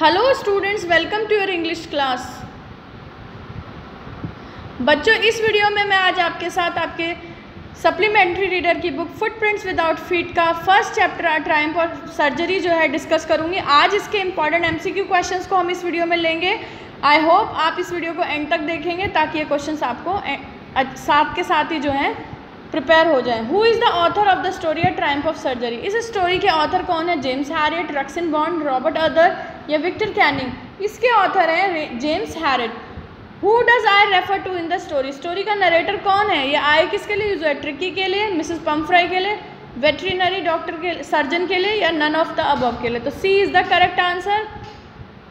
Hello students welcome to your English class बच्चों, इस video में मैं आज आपके साथ आपके सप्लीमेंट्री रीडर की बुक फुटप्रिंट्स विदाउट फीट का फ़र्स्ट चैप्टर ट्राइम और सर्जरी जो है डिस्कस करूँगी। आज इसके इंपॉर्टेंट एमसीक्यू क्वेश्चंस को हम इस वीडियो में लेंगे। आई होप आप इस वीडियो को एंड तक देखेंगे ताकि ये क्वेश्चन आपको साथ के साथ ही जो है प्रिपेयर हो जाए। Who is the author of the story a triumph of surgery इस स्टोरी के ऑथर कौन है? James Herriot Ruskin Bond Robert other या विक्टर कैनिंग। इसके ऑथर हैं James Herriot who does I refer to in the story story का narrator कौन है? ये आई किसके लिए यूज़ है? ट्रिकी के लिए? मिसेस पम्फ्राई के लिए? वेटरीनरी डॉक्टर के सर्जन के लिए? या नन ऑफ़ द अबव के लिए? तो C is the correct answer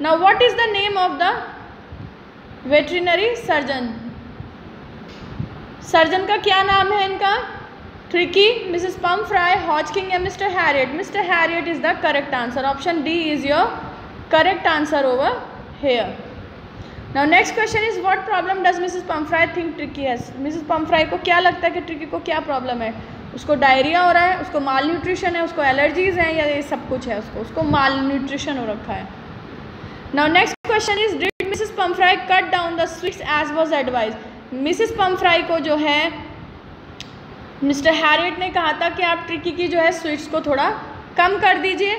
now what is the name of the veterinary surgeon surgeon का क्या नाम है इनका? Tricky Mrs Pumphrey Hodgkin या Mr Herriot Mr Herriot is the correct answer option D is your correct answer over here now next question is what problem does Mrs Pumphrey think Tricky has Mrs Pumphrey को क्या लगता है कि tricky को क्या problem है? उसको diarrhoea हो रहा है, उसको माल न्यूट्रिशन है, उसको एलर्जीज हैं या ये सब कुछ है उसको? उसको माल न्यूट्रिशन हो रखा है। Now next question is did Mrs Pumphrey cut down the sweets as was advise Mrs Pumphrey को जो है मिस्टर हैरियट ने कहा था कि आप ट्रिकी की जो है स्वीट्स को थोड़ा कम कर दीजिए।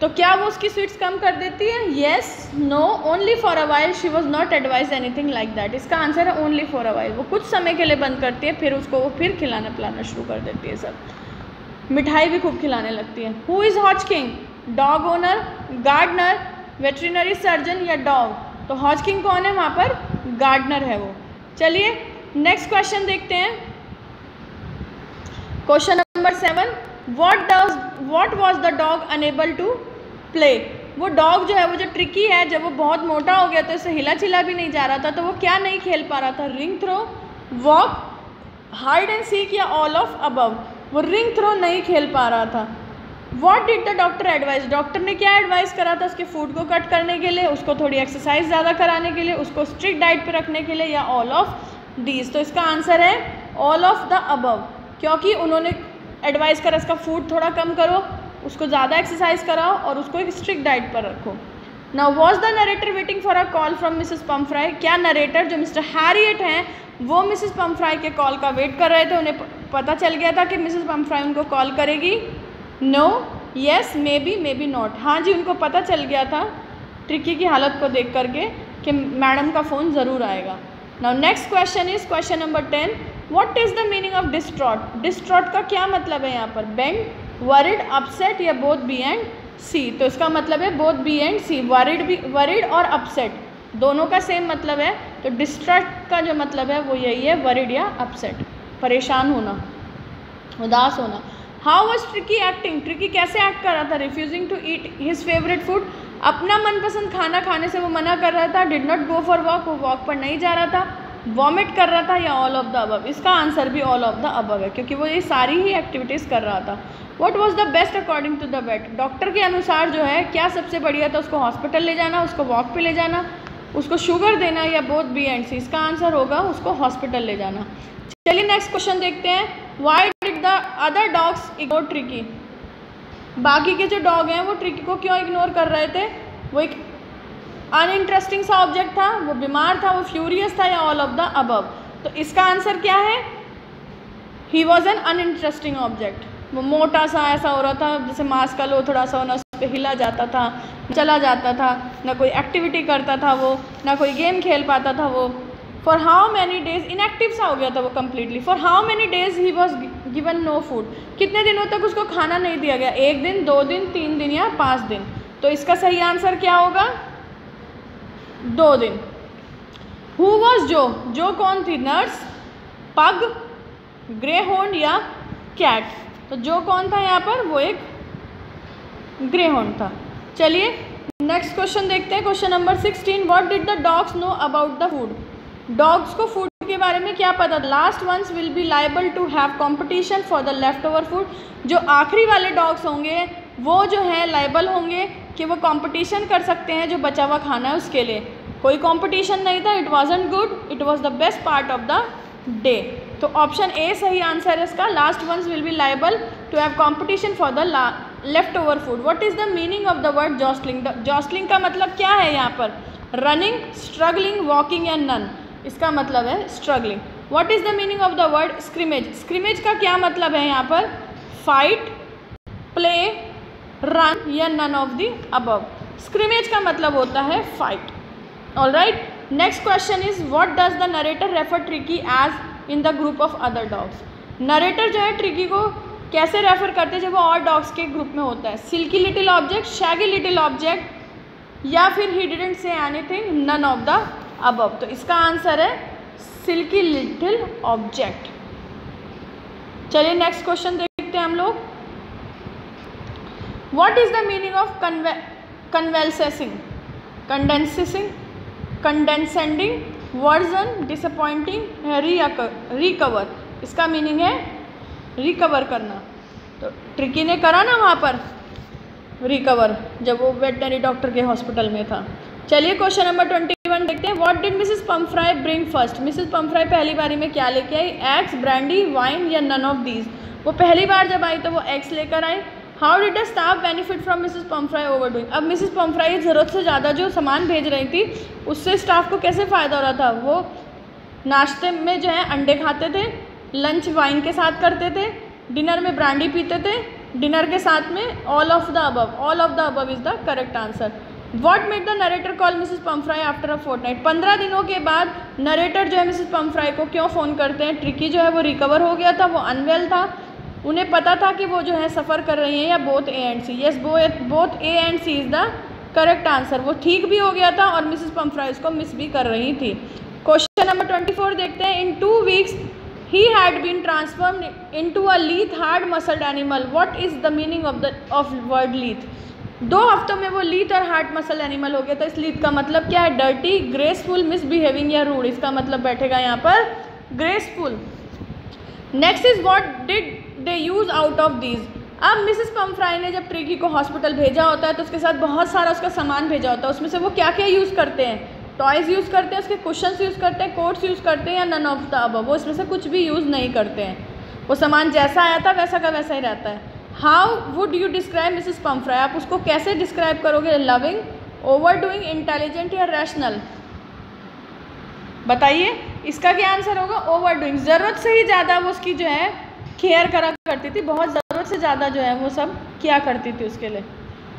तो क्या वो उसकी स्वीट्स कम कर देती है? Yes no only for a while she was not advise anything like that इसका आंसर है ओनली फॉर अ वाइल वो कुछ समय के लिए बंद करती है, फिर उसको वो फिर खिलाना पिलाना शुरू कर देती है सब। मिठाई भी खूब खिलाने लगती है। Who is Hooch king dog owner gardener veterinary surgeon या डॉग तो हॉच किंग कौन है वहाँ पर? गार्डनर है वो। चलिए नेक्स्ट क्वेश्चन देखते हैं। Question number seven what does what was the dog unable to play वो डॉग जो है, वो जो ट्रिकी है, जब वो बहुत मोटा हो गया तो इसे हिला चिला भी नहीं जा रहा था तो वो क्या नहीं खेल पा रहा था? Ring throw walk hide and seek या ऑल ऑफ़ अबव वो रिंग थ्रो नहीं खेल पा रहा था। What did the doctor advice doctor ने क्या एडवाइस करा था उसके फ़ूड को कट करने के लिए, उसको थोड़ी एक्सरसाइज ज़्यादा कराने के लिए, उसको स्ट्रिक्ट डाइट पर रखने के लिए या ऑल ऑफ़ डीज तो इसका आंसर है ऑल ऑफ़ द अबव क्योंकि उन्होंने एडवाइस करा, इसका फ़ूड थोड़ा कम करो उसको ज़्यादा एक्सरसाइज कराओ और उसको एक स्ट्रिक्ट डाइट पर रखो। ना was the narrator waiting for a call from Mrs Pumphrey क्या नरेटर जो मिस्टर हैरियट हैं, वो मिसेस पम्फ्राई के कॉल का वेट कर रहे थे? उन्हें पता चल गया था कि मिसेस पम्फ्राई उनको कॉल करेगी? No yes maybe maybe not हाँ जी, उनको पता चल गया था ट्रिकी की हालत को देख करके कि मैडम का फ़ोन ज़रूर आएगा। Now next question is question number ten what is the meaning of distraught distraught का क्या मतलब है यहाँ पर? बेंड वरिड अपसेट या बोथ बी एंड सी तो इसका मतलब है both B and C worried भी वरिड और अपसेट दोनों का सेम मतलब है. तो डिस्ट्रॉट का जो मतलब है, वो यही है वरिड या अपसेट परेशान होना. उदास होना. How was Tricky acting Tricky कैसे एक्ट कर रहा था? Refusing to eat his favourite food अपना मनपसंद खाना खाने से वो मना कर रहा था. Did not go for walk वो वॉक पर नहीं जा रहा था. वॉमिट कर रहा था या ऑल ऑफ़ द अबव इसका आंसर भी ऑल ऑफ़ द अबव है, क्योंकि वो ये सारी ही एक्टिविटीज़ कर रहा था. What was the best according to the vet doctor के अनुसार जो है, क्या सबसे बढ़िया था उसको हॉस्पिटल ले जाना, उसको वॉक पे ले जाना, उसको शुगर देना या बोथ बी एंड सी इसका आंसर होगा उसको हॉस्पिटल ले जाना। चलिए नेक्स्ट क्वेश्चन देखते हैं। Why did the other dogs ignore Tricky बाकी के जो डॉग हैं, वो ट्रिकी को क्यों इग्नोर कर रहे थे? वो एक अनइंटरेस्टिंग सा ऑब्जेक्ट था, वो बीमार था, वो फ्यूरियस था या ऑल ऑफ़ द अबव तो इसका आंसर क्या है? He was an uninteresting object मोटा सा ऐसा हो रहा था, जैसे मास्क का लो थोड़ा सा होना उस पर हिला जाता था, चला जाता था, ना कोई एक्टिविटी करता था वो, ना कोई गेम खेल पाता था वो। For how many days inactive सा हो गया था वो completely for how many days he was given no food कितने दिनों तक उसको खाना नहीं दिया गया? एक दिन, दो दिन, तीन दिन या पाँच दिन? तो इसका सही आंसर क्या होगा? दो दिन। हु वॉज़ जो जो कौन थी? नर्स पग ग्रे होंड या कैट तो जो कौन था यहाँ पर? वो एक ग्रे होंड था। चलिए नेक्स्ट क्वेश्चन देखते हैं। Question number sixteen what did the dogs know about the food dogs को फ़ूड के बारे में क्या पता? Last ones will be liable to have competition for the left over food जो आखिरी वाले डॉग्स होंगे, वो जो है लाइबल होंगे कि वो कंपटीशन कर सकते हैं जो बचा हुआ खाना है उसके लिए। कोई कंपटीशन नहीं था। It wasn't good it was the best part of the day तो ऑप्शन ए सही आंसर है इसका. Last ones will be liable to have competition for the left over food what is the meaning of the word jostling jostling का मतलब क्या है यहाँ पर? रनिंग स्ट्रगलिंग वॉकिंग या नन इसका मतलब है struggling what is the meaning of the word scrimmage scrimmage का क्या मतलब है यहाँ पर? फाइट प्ले रन या none of the above scrimmage का मतलब होता है fight all right next question is what does the narrator refer Tricky as in the group of other dogs narrator जो है ट्रिकी को कैसे रेफर करते हैं जब वो और डॉग्स के ग्रुप में होता है? Silky little object shaggy little object या फिर he didn't say anything none of the above तो इसका आंसर है सिल्की लिटिल ऑब्जेक्ट चलिए नेक्स्ट क्वेश्चन देखते हैं हम लोग. What is the meaning of convey convalescing condensing condescending version disappointing recover. इसका मीनिंग है रिकवर करना। तो ट्रिकी ने करा ना वहाँ पर? रिकवर, जब वो वेटनरी डॉक्टर के हॉस्पिटल में था। चलिए क्वेश्चन नंबर ट्वेंटी वन देखते हैं। What did Mrs Pumphrey bring first Mrs Pumphrey पहली बारी में क्या लेके आई? एग्स ब्रांडी वाइन या नन ऑफ़ दीज वो पहली बार जब आई तो वो एग्स लेकर आई। How did the staff benefit from Mrs Pumphrey overdoing अब मिसेस पम्फ्राई ज़रूरत से ज़्यादा जो सामान भेज रही थी, उससे स्टाफ को कैसे फ़ायदा हो रहा था? वो नाश्ते में जो है अंडे खाते थे लंच वाइन के साथ करते थे डिनर में ब्रांडी पीते थे डिनर के साथ में all of the above all of the above is the correct answer what made the narrator call Mrs Pumphrey after a fortnight पंद्रह दिनों के बाद नरेटर जो है मिसेस पम्फ्राई को क्यों फ़ोन करते हैं? ट्रिकी जो है वो रिकवर हो गया था, वो अनवेल था उन्हें पता था कि वो जो है सफ़र कर रही हैं या both A and C yes both A and C is the correct answer वो ठीक भी हो गया था और मिसेस पम्फ्राइज को मिस भी कर रही थी. क्वेश्चन नंबर ट्वेंटी फोर देखते हैं. In two weeks he had been transform into a lithe hard muscled animal what is the meaning of the of word lithe दो हफ्तों में वो लीथ और हार्ड मसल एनिमल हो गया था. इस लीथ का मतलब क्या है? डर्टी ग्रेसफुल मिसबिहेविंग या रूड इसका मतलब बैठेगा यहाँ पर graceful next is what did they use out of these अब मिसिस पम्फ्राई ने जब ट्रिकी को हॉस्पिटल भेजा होता है तो उसके साथ बहुत सारा उसका सामान भेजा होता है। उसमें से वो क्या क्या यूज़ करते हैं? टॉयज़ यूज़ करते हैं, उसके क्वेश्चन यूज़ करते हैं कोट्स यूज़ करते हैं या नन ऑफ़ द अब वो इसमें से कुछ भी यूज़ नहीं करते हैं। वो सामान जैसा आया था, वैसा का वैसा ही रहता है। How would you describe Mrs Pumphrey आप उसको कैसे डिस्क्राइब करोगे? लविंग ओवर डूइंग इंटेलिजेंट या रैशनल बताइए। इसका क्या आंसर होगा? ओवर डूइंग ज़रूरत से ही ज़्यादा वो उसकी जो है केयर करा करती थी, बहुत ज़रूरत से ज़्यादा जो है वो सब किया करती थी उसके लिए।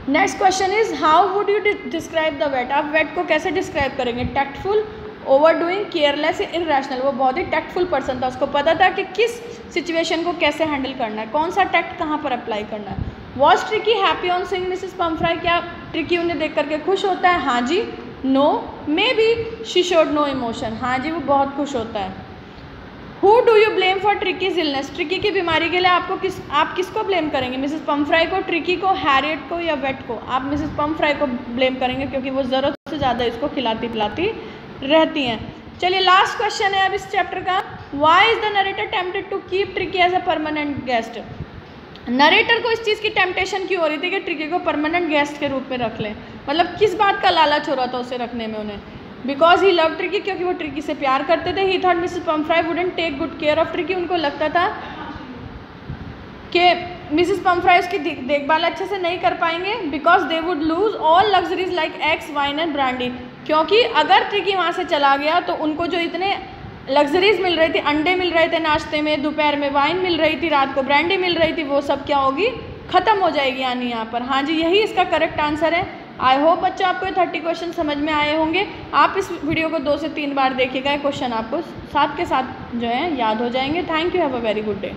Next question is how would you describe the vet आप वेट को कैसे डिस्क्राइब करेंगे? Tactful overdoing careless irrational वो बहुत ही टैक्टफुल पर्सन था। उसको पता था कि किस सिचुएशन को कैसे हैंडल करना है। कौन सा टैक्ट कहाँ पर अप्लाई करना है? Was Tricky happy on seeing Mrs Pumphrey क्या ट्रिकी उन्हें देख करके खुश होता है? हाँ जी no maybe she showed no emotion हाँ जी, वो बहुत खुश होता है। Who do you blame for Tricky's illness Tricky की बीमारी के लिए आपको किस, आप किसको ब्लेम करेंगे? मिसेस पम्फ्राई को ट्रिकी को हैरियट को या वेट को? आप मिसेस पम्फ्राई को ब्लेम करेंगे क्योंकि वो ज़रूरत से ज़्यादा इसको खिलाती पिलाती रहती हैं। चलिए लास्ट क्वेश्चन है अब इस चैप्टर का। Why is the narrator tempted to keep Tricky as a permanent guest narrator को इस चीज़ की टेम्पटेशन क्यों हो रही थी कि ट्रिकी को परमानेंट गेस्ट के रूप में रख लें? मतलब किस बात का लालच हो रहा था उसे रखने में उन्हें? बिकॉज़ ही लव ट्रिकी क्योंकि वो ट्रिकी से प्यार करते थे he thought Mrs Pumphrey wouldn't take good care of Tricky उनको लगता था कि मिसेस पम्फ्राई उसकी देखभाल अच्छे से नहीं कर पाएँगे because they would lose all luxuries like eggs wine and brandy क्योंकि अगर ट्रिकी वहाँ से चला गया तो उनको जो इतने लग्जरीज मिल रही थी, अंडे मिल रहे थे नाश्ते में, दोपहर में वाइन मिल रही थी, रात को ब्रांडी मिल रही थी, वो सब क्या होगी? ख़त्म हो जाएगी यानी यहाँ पर। हाँ जी, यही इसका करेक्ट आंसर है। आई होप बच्चों, आपको ये थर्टी क्वेश्चन समझ में आए होंगे। आप इस वीडियो को दो से तीन बार देखिएगा क्वेश्चन आपको साथ के साथ जो है याद हो जाएँगे। Thank you have a very good day